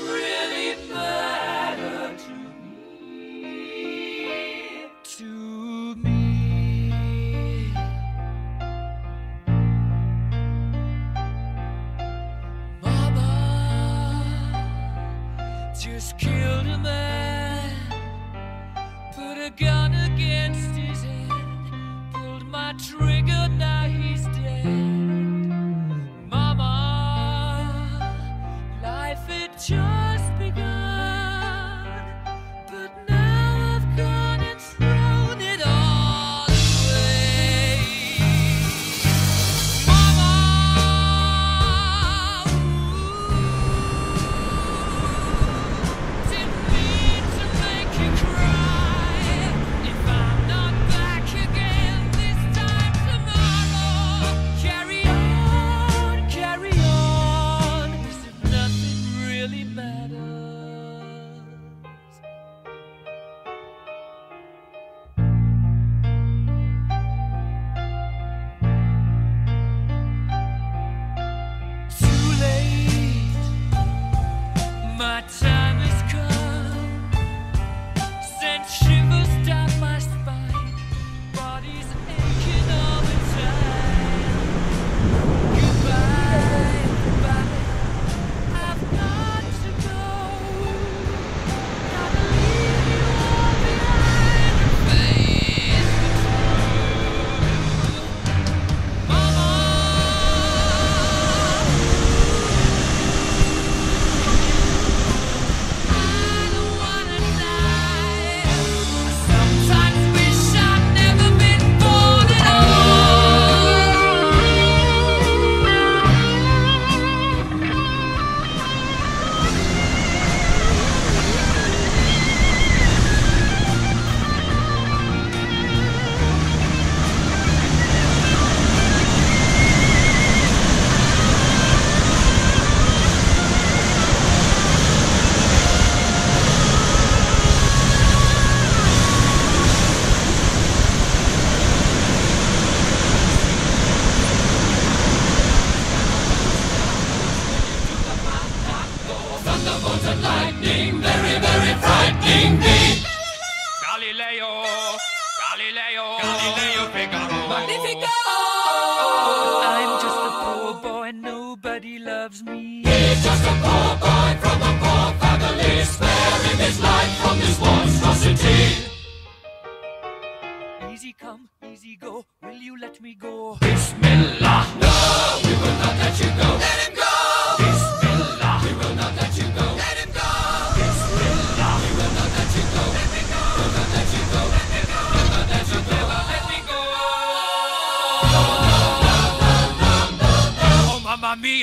really matter to me. To me. Mama just killed a man, Galileo, Galileo Figaro. Magnifico! I'm just a poor boy, nobody loves me. He's just a poor boy from a poor family, sparing his life from this monstrosity. Easy come, easy go, will you let me go? Bismillah! No, we will not let you go. Let him go!